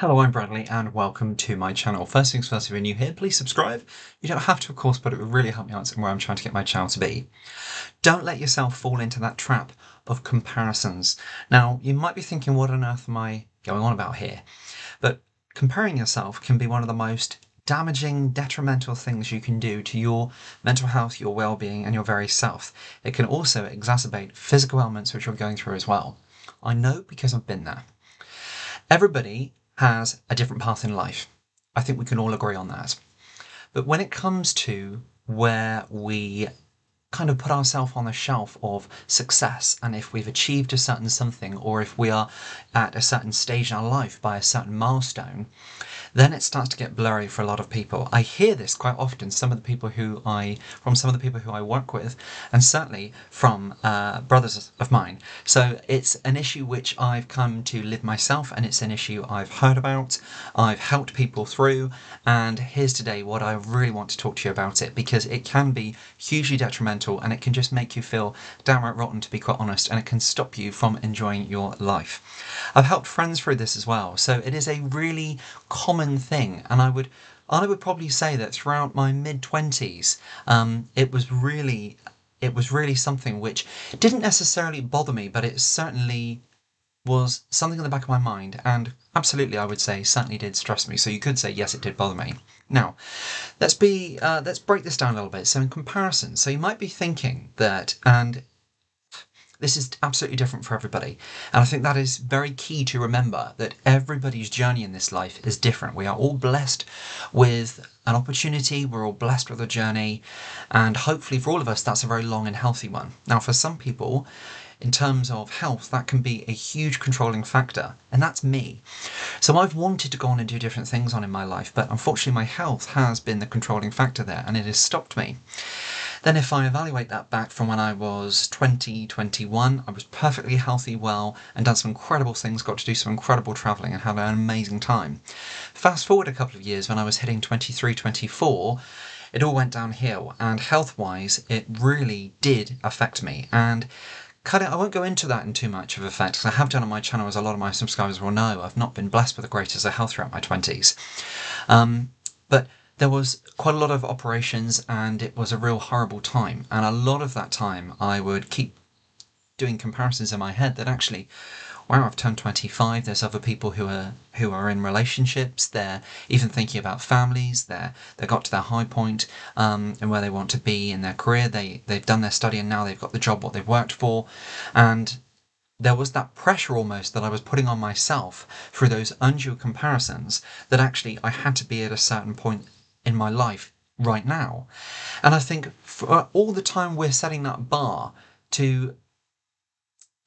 Hello, I'm Bradley and welcome to my channel. First things first, if you're new here, please subscribe. You don't have to, of course, but it would really help me out where I'm trying to get my channel to be. Don't let yourself fall into that trap of comparisons. Now, you might be thinking, what on earth am I going on about here? But comparing yourself can be one of the most damaging, detrimental things you can do to your mental health, your well-being, and your very self. It can also exacerbate physical ailments which you're going through as well. I know because I've been there. Everybody has a different path in life. I think we can all agree on that. But when it comes to where we kind of put ourselves on the shelf of success and if we've achieved a certain something or if we are at a certain stage in our life by a certain milestone, then it starts to get blurry for a lot of people. I hear this quite often, some of the people who I, from some of the people who I work with, and certainly from uh, brothers of mine. So it's an issue which I've come to live myself, and it's an issue I've heard about, I've helped people through, and here's today what I really want to talk to you about it, because it can be hugely detrimental, and it can just make you feel downright rotten, to be quite honest, and it can stop you from enjoying your life. I've helped friends through this as well, so it is a really common thing, and I would I would probably say that throughout my mid twenties, um, it was really it was really something which didn't necessarily bother me, but it certainly was something in the back of my mind, and absolutely, I would say, certainly did stress me. So you could say yes, it did bother me. Now, let's be uh, let's break this down a little bit. So in comparison, so you might be thinking that, and this is absolutely different for everybody. And I think that is very key to remember that everybody's journey in this life is different. We are all blessed with an opportunity, we're all blessed with a journey, and hopefully for all of us, that's a very long and healthy one. Now, for some people, in terms of health, that can be a huge controlling factor, and that's me. So I've wanted to go on and do different things on in my life, but unfortunately, my health has been the controlling factor there, and it has stopped me. Then if I evaluate that back from when I was 20, 21, I was perfectly healthy, well, and done some incredible things, got to do some incredible travelling and had an amazing time. Fast forward a couple of years when I was hitting 23, 24, it all went downhill and health-wise it really did affect me and cut it, I won't go into that in too much of effect because I have done on my channel as a lot of my subscribers will know I've not been blessed with the greatest of health throughout my 20s. Um, but there was quite a lot of operations and it was a real horrible time. And a lot of that time I would keep doing comparisons in my head that actually, wow, I've turned 25. There's other people who are who are in relationships. They're even thinking about families. They're they got to their high point um, and where they want to be in their career. They they've done their study and now they've got the job what they've worked for, and there was that pressure almost that I was putting on myself through those undue comparisons that actually I had to be at a certain point in my life right now. And I think for all the time we're setting that bar to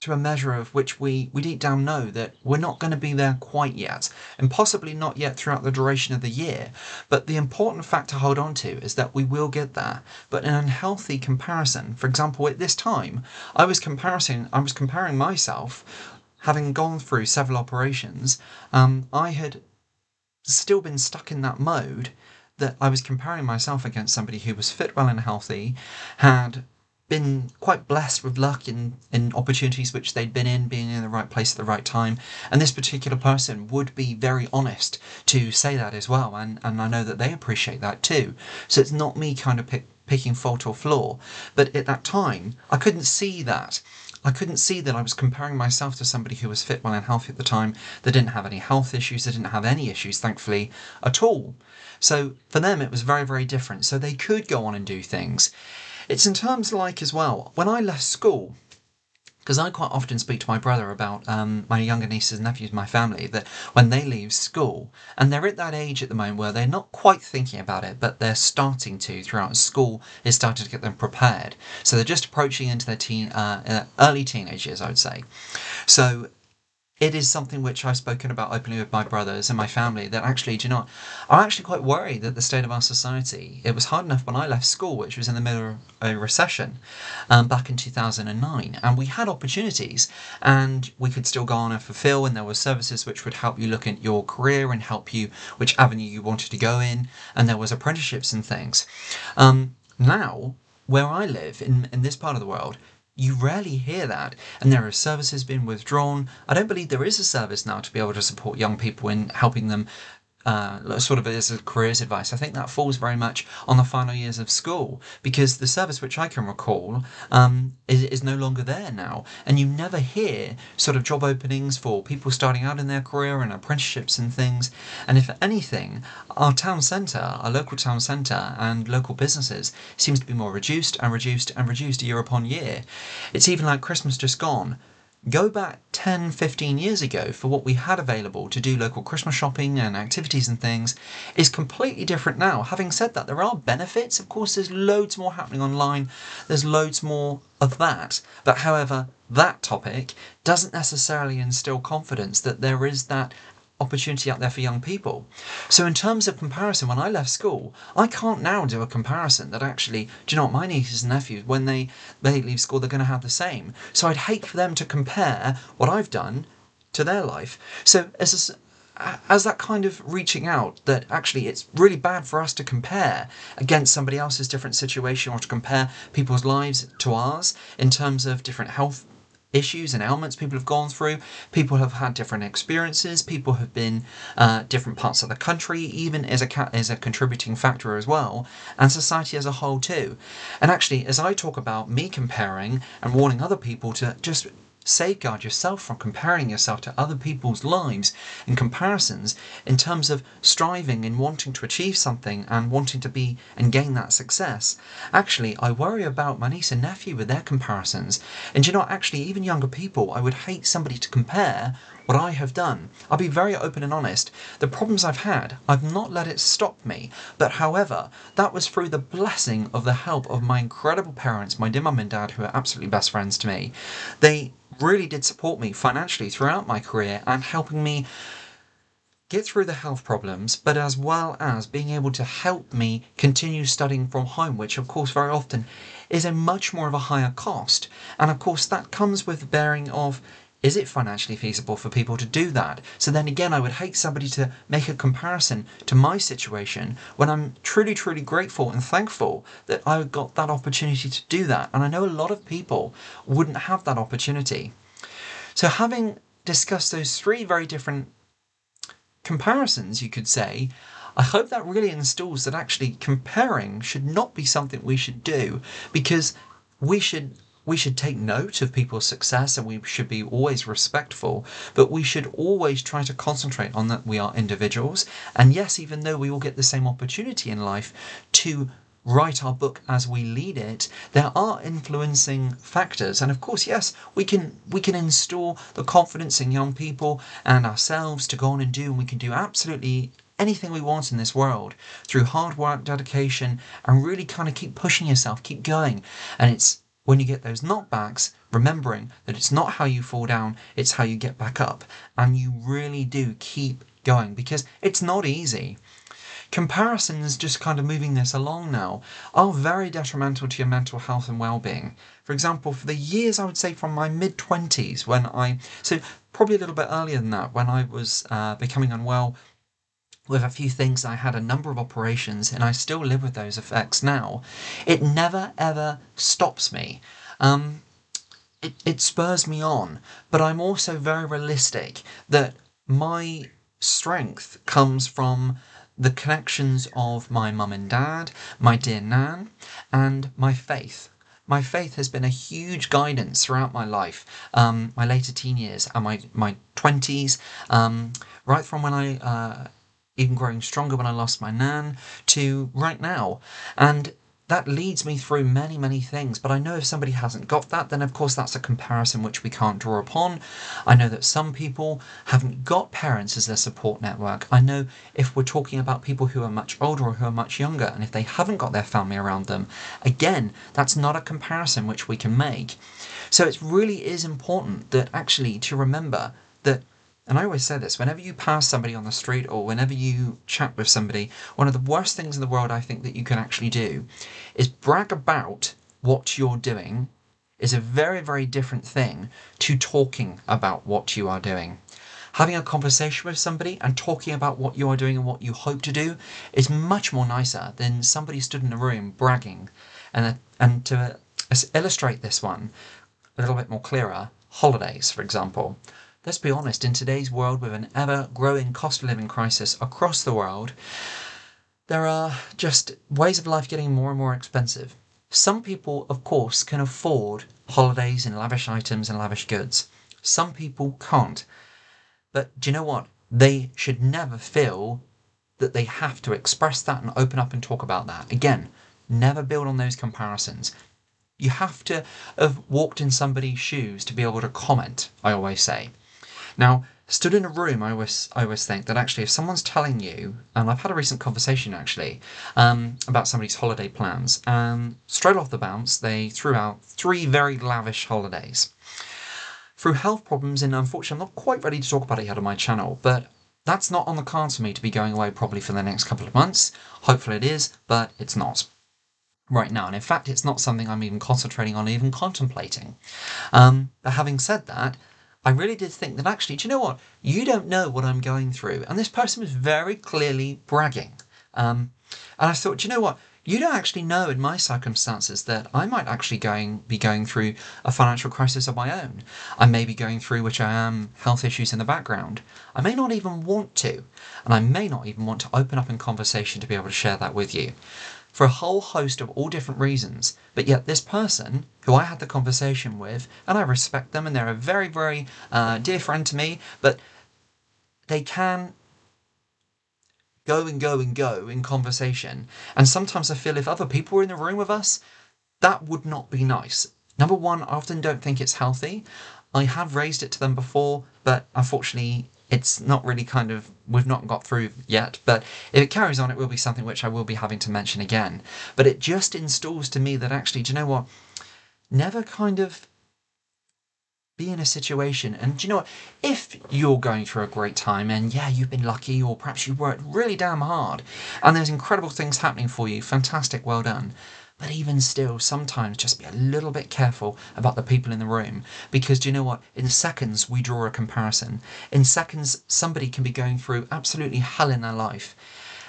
to a measure of which we, we deep down know that we're not going to be there quite yet, and possibly not yet throughout the duration of the year. But the important fact to hold on to is that we will get there. But an unhealthy comparison, for example, at this time, I was comparing I was comparing myself, having gone through several operations, um, I had still been stuck in that mode that I was comparing myself against somebody who was fit, well, and healthy, had been quite blessed with luck in, in opportunities which they'd been in, being in the right place at the right time. And this particular person would be very honest to say that as well. And, and I know that they appreciate that too. So it's not me kind of pick, picking fault or flaw. But at that time, I couldn't see that. I couldn't see that I was comparing myself to somebody who was fit, well, and healthy at the time, that didn't have any health issues, They didn't have any issues, thankfully, at all. So for them, it was very, very different. So they could go on and do things. It's in terms like as well, when I left school, because I quite often speak to my brother about um, my younger nieces and nephews, my family, that when they leave school, and they're at that age at the moment where they're not quite thinking about it, but they're starting to throughout school is starting to get them prepared. So they're just approaching into their teen, uh, uh, early teenage years, I would say. So it is something which I've spoken about openly with my brothers and my family that actually, do you know, I'm actually quite worried that the state of our society, it was hard enough when I left school, which was in the middle of a recession um, back in 2009, and we had opportunities and we could still go on and fulfill, and there were services which would help you look at your career and help you which avenue you wanted to go in, and there was apprenticeships and things. Um, now, where I live in, in this part of the world, you rarely hear that. And there are services being withdrawn. I don't believe there is a service now to be able to support young people in helping them uh, sort of as a careers advice. I think that falls very much on the final years of school because the service which I can recall um, is, is no longer there now. And you never hear sort of job openings for people starting out in their career and apprenticeships and things. And if anything, our town centre, our local town centre and local businesses seems to be more reduced and reduced and reduced year upon year. It's even like Christmas just gone Go back 10, 15 years ago for what we had available to do local Christmas shopping and activities and things is completely different now. Having said that, there are benefits. Of course, there's loads more happening online, there's loads more of that. But however, that topic doesn't necessarily instill confidence that there is that opportunity out there for young people. So, in terms of comparison, when I left school, I can't now do a comparison that actually, do you know what, my nieces and nephews, when they, they leave school, they're going to have the same. So, I'd hate for them to compare what I've done to their life. So, as a, as that kind of reaching out that actually it's really bad for us to compare against somebody else's different situation or to compare people's lives to ours in terms of different health issues and ailments people have gone through. People have had different experiences. People have been uh, different parts of the country, even as a as a contributing factor as well, and society as a whole too. And actually, as I talk about me comparing and warning other people to just safeguard yourself from comparing yourself to other people's lives and comparisons in terms of striving and wanting to achieve something and wanting to be and gain that success. Actually, I worry about my niece and nephew with their comparisons. And you know, actually, even younger people, I would hate somebody to compare what I have done. I'll be very open and honest. The problems I've had, I've not let it stop me. But however, that was through the blessing of the help of my incredible parents, my dear mum and dad, who are absolutely best friends to me. They really did support me financially throughout my career and helping me get through the health problems, but as well as being able to help me continue studying from home, which of course very often is a much more of a higher cost. And of course that comes with the bearing of is it financially feasible for people to do that? So then again, I would hate somebody to make a comparison to my situation when I'm truly, truly grateful and thankful that I got that opportunity to do that. And I know a lot of people wouldn't have that opportunity. So, having discussed those three very different comparisons, you could say, I hope that really instills that actually comparing should not be something we should do because we should we should take note of people's success and we should be always respectful, but we should always try to concentrate on that we are individuals. And yes, even though we all get the same opportunity in life to write our book as we lead it there are influencing factors and of course yes we can we can install the confidence in young people and ourselves to go on and do and we can do absolutely anything we want in this world through hard work dedication and really kind of keep pushing yourself keep going and it's when you get those knockbacks, remembering that it's not how you fall down, it's how you get back up. And you really do keep going because it's not easy. Comparisons, just kind of moving this along now, are very detrimental to your mental health and well being. For example, for the years I would say from my mid 20s, when I, so probably a little bit earlier than that, when I was uh, becoming unwell with a few things. I had a number of operations and I still live with those effects now. It never ever stops me. Um, it, it spurs me on, but I'm also very realistic that my strength comes from the connections of my mum and dad, my dear Nan, and my faith. My faith has been a huge guidance throughout my life, um, my later teen years and my, my 20s, um, right from when I uh, even growing stronger when I lost my nan, to right now. And that leads me through many, many things. But I know if somebody hasn't got that, then of course that's a comparison which we can't draw upon. I know that some people haven't got parents as their support network. I know if we're talking about people who are much older or who are much younger, and if they haven't got their family around them, again, that's not a comparison which we can make. So it really is important that actually to remember and I always say this whenever you pass somebody on the street or whenever you chat with somebody, one of the worst things in the world I think that you can actually do is brag about what you're doing is a very, very different thing to talking about what you are doing. Having a conversation with somebody and talking about what you are doing and what you hope to do is much more nicer than somebody stood in a room bragging. And, and to illustrate this one, a little bit more clearer, holidays, for example. Let's be honest, in today's world with an ever growing cost of living crisis across the world, there are just ways of life getting more and more expensive. Some people, of course, can afford holidays and lavish items and lavish goods. Some people can't. But do you know what? They should never feel that they have to express that and open up and talk about that. Again, never build on those comparisons. You have to have walked in somebody's shoes to be able to comment, I always say. Now, stood in a room, I always, I always think that actually if someone's telling you, and I've had a recent conversation actually um, about somebody's holiday plans, and straight off the bounce, they threw out three very lavish holidays. Through health problems, and unfortunately, I'm not quite ready to talk about it yet on my channel, but that's not on the cards for me to be going away probably for the next couple of months. Hopefully it is, but it's not right now. And in fact, it's not something I'm even concentrating on, even contemplating. Um, but having said that, I really did think that actually, do you know what? You don't know what I'm going through. And this person was very clearly bragging. Um, and I thought, do you know what? You don't actually know in my circumstances that I might actually going be going through a financial crisis of my own. I may be going through which I am health issues in the background. I may not even want to, and I may not even want to open up in conversation to be able to share that with you for a whole host of all different reasons. But yet, this person who I had the conversation with, and I respect them, and they're a very, very uh, dear friend to me, but they can go and go and go in conversation. And sometimes I feel if other people were in the room with us, that would not be nice. Number one, I often don't think it's healthy. I have raised it to them before, but unfortunately, it's not really kind of we've not got through yet but if it carries on it will be something which i will be having to mention again. But it just installs to me that actually do you know what? Never kind of be in a situation and do you know what? If you're going through a great time and yeah you've been lucky or perhaps you worked really damn hard and there's incredible things happening for you fantastic well done but even still, sometimes just be a little bit careful about the people in the room because do you know what? In seconds, we draw a comparison. In seconds, somebody can be going through absolutely hell in their life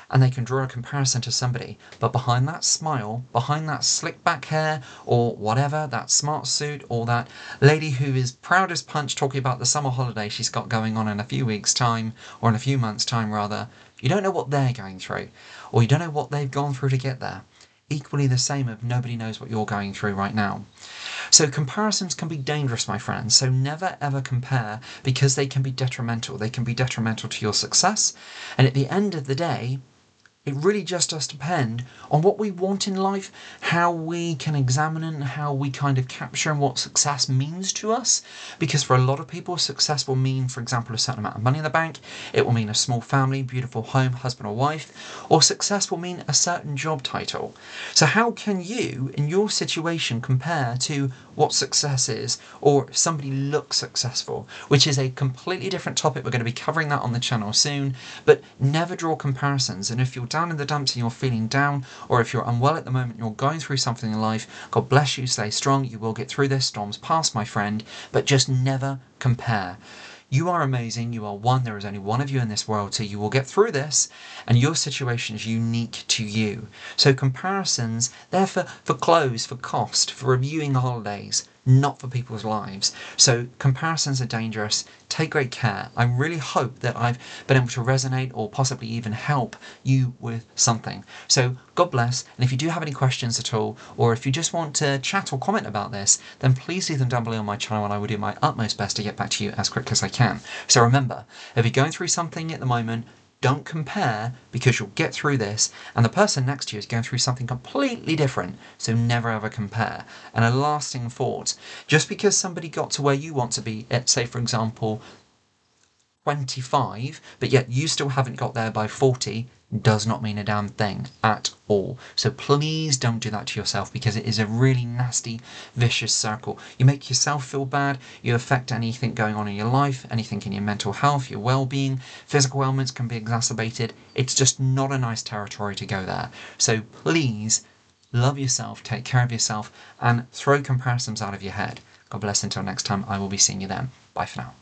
and they can draw a comparison to somebody. But behind that smile, behind that slick back hair, or whatever, that smart suit, or that lady who is proud as punch talking about the summer holiday she's got going on in a few weeks' time, or in a few months' time rather, you don't know what they're going through, or you don't know what they've gone through to get there equally the same of nobody knows what you're going through right now. So comparisons can be dangerous, my friends. So never ever compare because they can be detrimental. They can be detrimental to your success. And at the end of the day, it really just does depend on what we want in life, how we can examine and how we kind of capture and what success means to us. Because for a lot of people, success will mean, for example, a certain amount of money in the bank, it will mean a small family, beautiful home, husband or wife, or success will mean a certain job title. So, how can you, in your situation, compare to what success is or if somebody looks successful, which is a completely different topic? We're going to be covering that on the channel soon, but never draw comparisons. And if you're down in the dumps and you're feeling down, or if you're unwell at the moment, you're going through something in life, God bless you, stay strong, you will get through this. Storms pass, my friend, but just never compare. You are amazing. You are one. There is only one of you in this world, so you will get through this, and your situation is unique to you. So comparisons, they're for, for clothes, for cost, for reviewing holidays, not for people's lives. So comparisons are dangerous. Take great care. I really hope that I've been able to resonate or possibly even help you with something. So God bless. And if you do have any questions at all, or if you just want to chat or comment about this, then please leave them down below on my channel and I will do my utmost best to get back to you as quick as I can. So remember, if you're going through something at the moment, don't compare because you'll get through this, and the person next to you is going through something completely different, so never ever compare. And a lasting thought just because somebody got to where you want to be, at say, for example, 25, but yet you still haven't got there by 40, does not mean a damn thing at all. So please don't do that to yourself because it is a really nasty, vicious circle. You make yourself feel bad, you affect anything going on in your life, anything in your mental health, your well being, physical ailments can be exacerbated. It's just not a nice territory to go there. So please love yourself, take care of yourself, and throw comparisons out of your head. God bless until next time. I will be seeing you then. Bye for now.